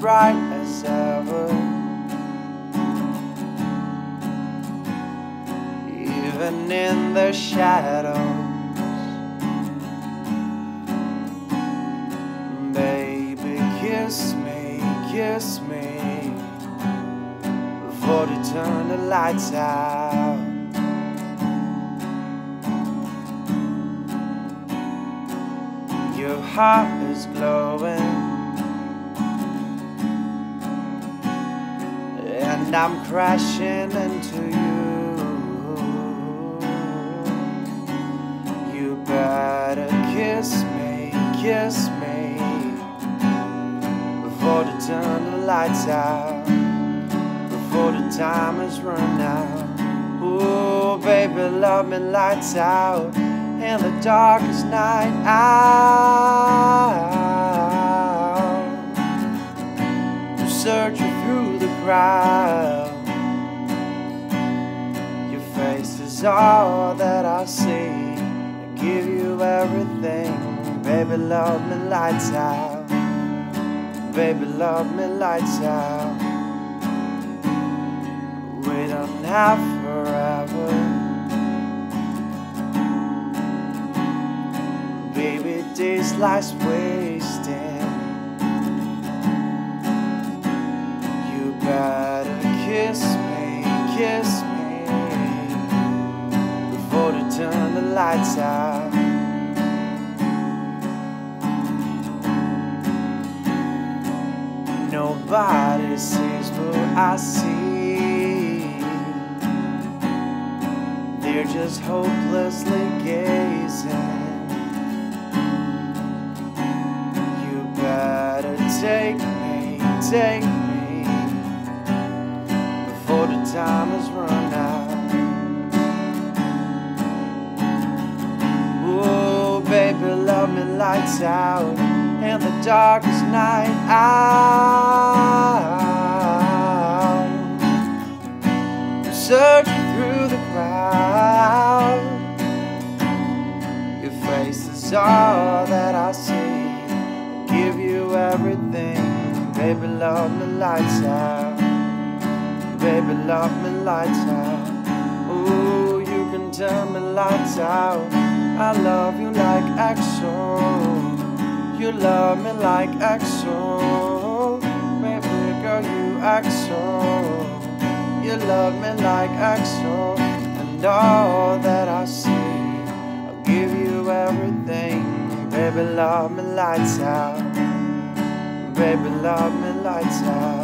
bright as ever. Even in the shadows, baby, kiss me, kiss me before they turn the lights out. Your heart is glowing, and I'm crashing into you. You better kiss me, kiss me before they turn the lights out, before the time is run out. Ooh, baby, love me lights out in the darkest night out. Searching through the crowd, your face is all that I see. I give you everything, baby. Love me lights out, baby. Love me lights out. We don't have forever. Baby, days life's wasting. They turn the lights out. Nobody sees what I see. They're just hopelessly gazing. You better take me, take me before the time is run lights out in the darkest night out. Searching through the crowd, your face is all that I see. I Give you everything, baby. Love me lights out, baby. Love me lights out. Ooh, you can turn me lights out. I love you like XO. You love me like Axel Baby girl, you Axel You love me like Axel And all that I see, I'll give you everything. Baby, love me lights out. Baby, love me lights out.